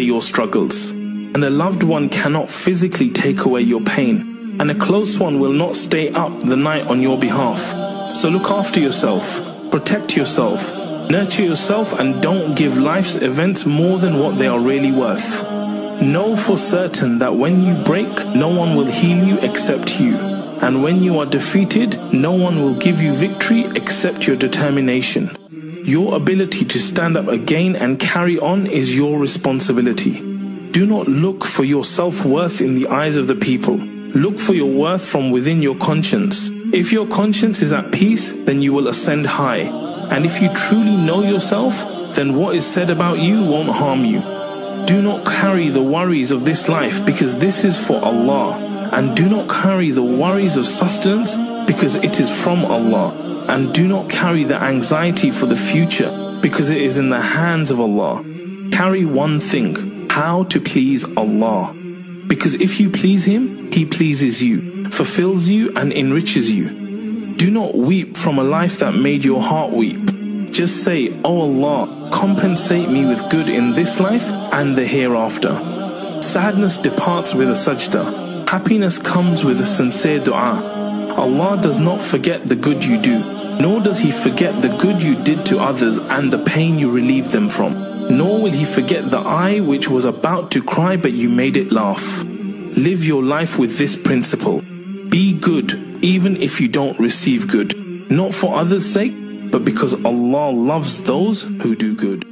your struggles. And a loved one cannot physically take away your pain. And a close one will not stay up the night on your behalf. So look after yourself, protect yourself, nurture yourself, and don't give life's events more than what they are really worth. Know for certain that when you break, no one will heal you except you. And when you are defeated, no one will give you victory except your determination. Your ability to stand up again and carry on is your responsibility. Do not look for your self worth in the eyes of the people. Look for your worth from within your conscience. If your conscience is at peace, then you will ascend high. And if you truly know yourself, then what is said about you won't harm you. Do not carry the worries of this life because this is for Allah. And do not carry the worries of sustenance because it is from Allah. And do not carry the anxiety for the future because it is in the hands of Allah. Carry one thing how to please Allah. Because if you please Him, He pleases you, fulfills you, and enriches you. Do not weep from a life that made your heart weep. Just say, Oh Allah, compensate me with good in this life and the hereafter. Sadness departs with a sajda. Happiness comes with a sincere dua. Allah does not forget the good you do, nor does He forget the good you did to others and the pain you relieved them from. Nor will He forget the eye which was about to cry but you made it laugh. Live your life with this principle. Be good even if you don't receive good, not for others' sake, but because Allah loves those who do good.